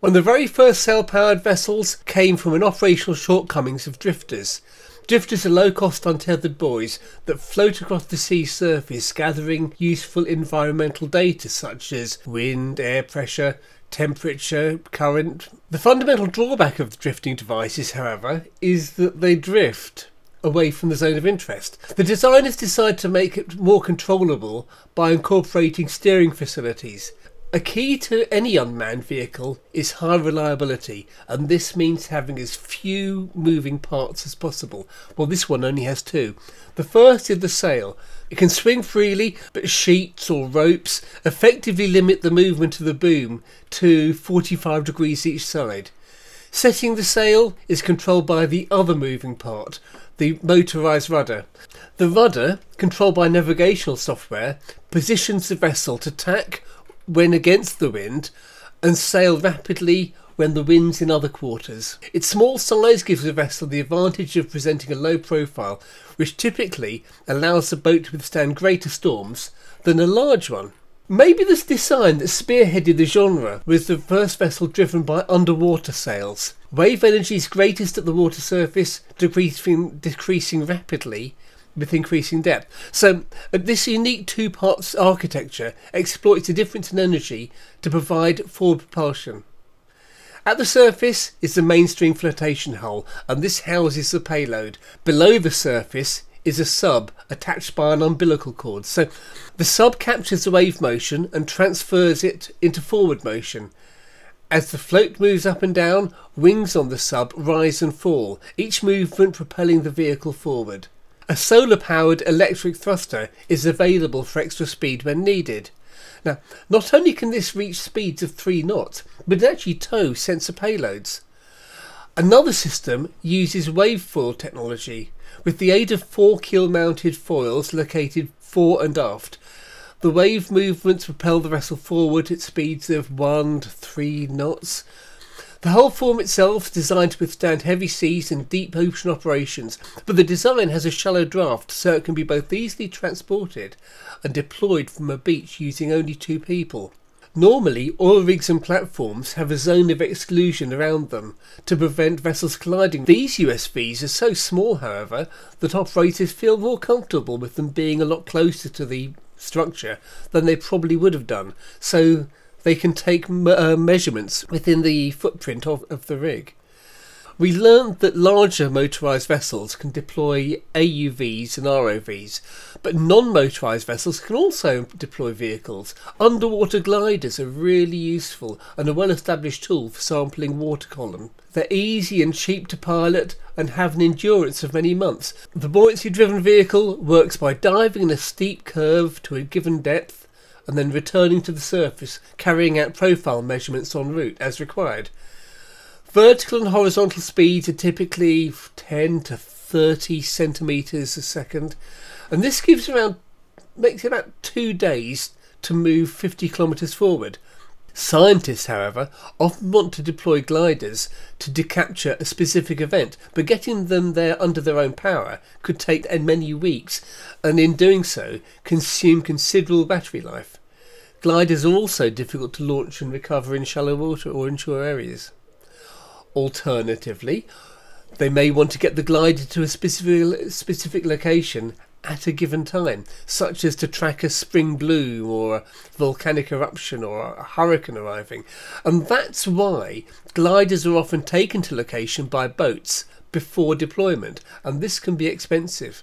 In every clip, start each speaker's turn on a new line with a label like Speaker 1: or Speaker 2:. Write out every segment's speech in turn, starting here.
Speaker 1: One of the very first sail powered vessels came from an operational shortcomings of drifters. Drifters are low cost untethered buoys that float across the sea surface gathering useful environmental data such as wind, air pressure, temperature, current. The fundamental drawback of the drifting devices, however, is that they drift away from the zone of interest. The designers decided to make it more controllable by incorporating steering facilities. A key to any unmanned vehicle is high reliability, and this means having as few moving parts as possible. Well, this one only has two. The first is the sail. It can swing freely, but sheets or ropes effectively limit the movement of the boom to 45 degrees each side. Setting the sail is controlled by the other moving part, the motorised rudder. The rudder, controlled by navigational software, positions the vessel to tack when against the wind and sail rapidly when the wind's in other quarters. Its small size gives the vessel the advantage of presenting a low profile, which typically allows the boat to withstand greater storms than a large one. Maybe this design that spearheaded the genre was the first vessel driven by underwater sails. Wave energy is greatest at the water surface, decreasing, decreasing rapidly with increasing depth. So uh, this unique two parts architecture exploits the difference in energy to provide forward propulsion. At the surface is the mainstream flotation hull and this houses the payload. Below the surface is a sub attached by an umbilical cord. So the sub captures the wave motion and transfers it into forward motion. As the float moves up and down, wings on the sub rise and fall, each movement propelling the vehicle forward. A solar powered electric thruster is available for extra speed when needed. Now, not only can this reach speeds of 3 knots, but it actually tow sensor payloads. Another system uses wave foil technology. With the aid of four keel mounted foils located fore and aft, the wave movements propel the vessel forward at speeds of 1 to 3 knots, the hull form itself is designed to withstand heavy seas and deep ocean operations, but the design has a shallow draft so it can be both easily transported and deployed from a beach using only two people. Normally, oil rigs and platforms have a zone of exclusion around them to prevent vessels colliding. These USVs are so small, however, that operators feel more comfortable with them being a lot closer to the structure than they probably would have done, so they can take uh, measurements within the footprint of, of the rig. We learned that larger motorised vessels can deploy AUVs and ROVs, but non motorised vessels can also deploy vehicles. Underwater gliders are really useful and a well established tool for sampling water column. They're easy and cheap to pilot and have an endurance of many months. The buoyancy driven vehicle works by diving in a steep curve to a given depth and then returning to the surface, carrying out profile measurements en route as required. Vertical and horizontal speeds are typically 10 to 30 centimeters a second, and this gives around makes it about two days to move 50 kilometers forward. Scientists, however, often want to deploy gliders to decapture a specific event, but getting them there under their own power could take many weeks, and in doing so, consume considerable battery life. Gliders are also difficult to launch and recover in shallow water or inshore areas. Alternatively, they may want to get the glider to a specific, specific location at a given time, such as to track a spring bloom or a volcanic eruption or a hurricane arriving. And that's why gliders are often taken to location by boats before deployment, and this can be expensive.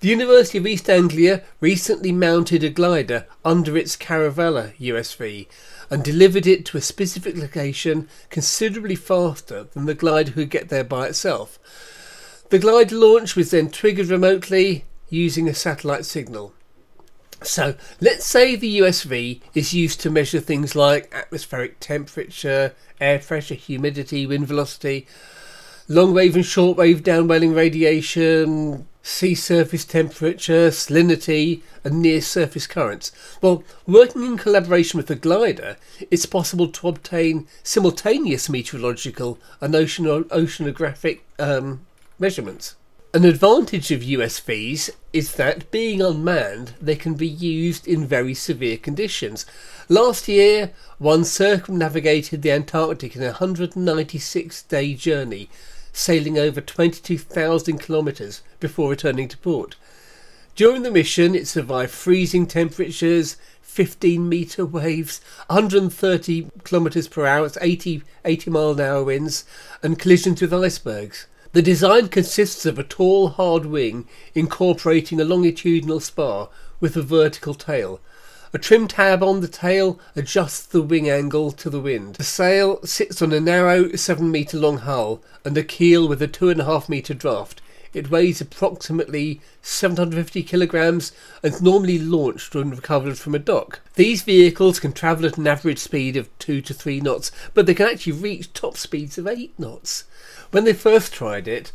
Speaker 1: The University of East Anglia recently mounted a glider under its Caravela USV and delivered it to a specific location considerably faster than the glider could get there by itself. The glider launch was then triggered remotely using a satellite signal. So let's say the USV is used to measure things like atmospheric temperature, air pressure, humidity, wind velocity, long wave and short wave downwelling radiation, sea surface temperature, salinity, and near surface currents. Well, working in collaboration with the glider, it's possible to obtain simultaneous meteorological and oceanographic um, measurements. An advantage of USVs is that being unmanned, they can be used in very severe conditions. Last year, one circumnavigated the Antarctic in a 196 day journey, sailing over 22,000 kilometres before returning to port. During the mission, it survived freezing temperatures, 15 metre waves, 130 kilometres per hour, 80, 80 mile an hour winds, and collisions with icebergs. The design consists of a tall, hard wing incorporating a longitudinal spar with a vertical tail. A trim tab on the tail adjusts the wing angle to the wind. The sail sits on a narrow 7 metre long hull and a keel with a 2.5 metre draft. It weighs approximately 750 kilograms and is normally launched when recovered from a dock. These vehicles can travel at an average speed of 2 to 3 knots, but they can actually reach top speeds of 8 knots. When they first tried it,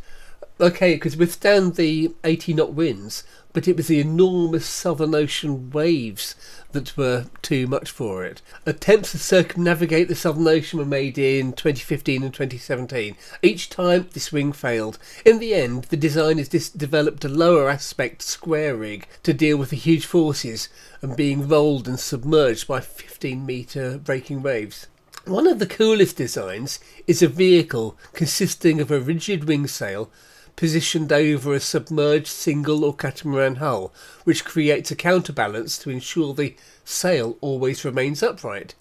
Speaker 1: okay, it could withstand the 80 knot winds, but it was the enormous Southern Ocean waves that were too much for it. Attempts to circumnavigate the Southern Ocean were made in 2015 and 2017. Each time, this wing failed. In the end, the designers developed a lower aspect square rig to deal with the huge forces and being rolled and submerged by 15 metre breaking waves. One of the coolest designs is a vehicle consisting of a rigid wing sail positioned over a submerged single or catamaran hull, which creates a counterbalance to ensure the sail always remains upright.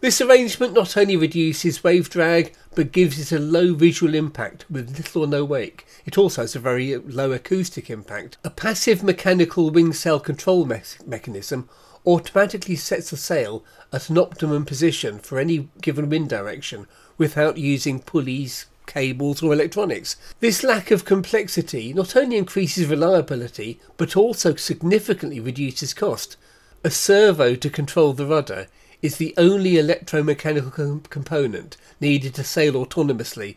Speaker 1: This arrangement not only reduces wave drag but gives it a low visual impact with little or no wake. It also has a very low acoustic impact. A passive mechanical wing sail control me- mechanism automatically sets the sail at an optimum position for any given wind direction without using pulleys, cables, or electronics. This lack of complexity not only increases reliability but also significantly reduces cost. A servo to control the rudder is the only electromechanical com- component needed to sail autonomously.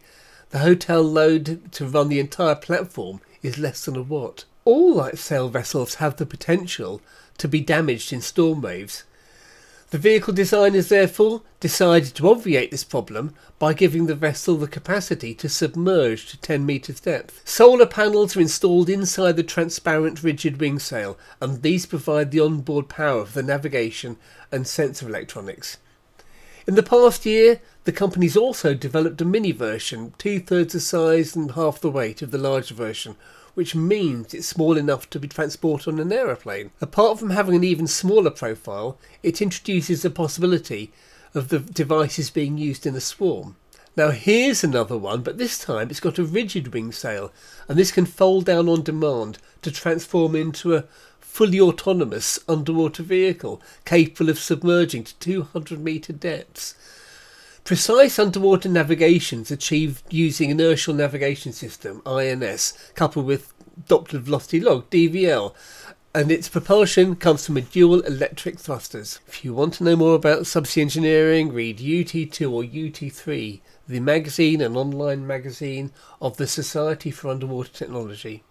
Speaker 1: The hotel load to run the entire platform is less than a watt. All light sail vessels have the potential to be damaged in storm waves. The vehicle designers therefore decided to obviate this problem by giving the vessel the capacity to submerge to 10 metres depth. Solar panels are installed inside the transparent rigid wing sail and these provide the onboard power for the navigation and sensor electronics. In the past year, the company's also developed a mini version, two thirds the size and half the weight of the larger version, which means it's small enough to be transported on an aeroplane. Apart from having an even smaller profile, it introduces the possibility of the devices being used in a swarm. Now here's another one, but this time it's got a rigid wing sail, and this can fold down on demand to transform into a fully autonomous underwater vehicle capable of submerging to 200 metre depths. Precise underwater navigation is achieved using Inertial Navigation System, INS, coupled with Doppler Velocity Log, DVL, and its propulsion comes from a dual electric thrusters. If you want to know more about subsea engineering, read UT2 or UT3, the magazine and online magazine of the Society for Underwater Technology.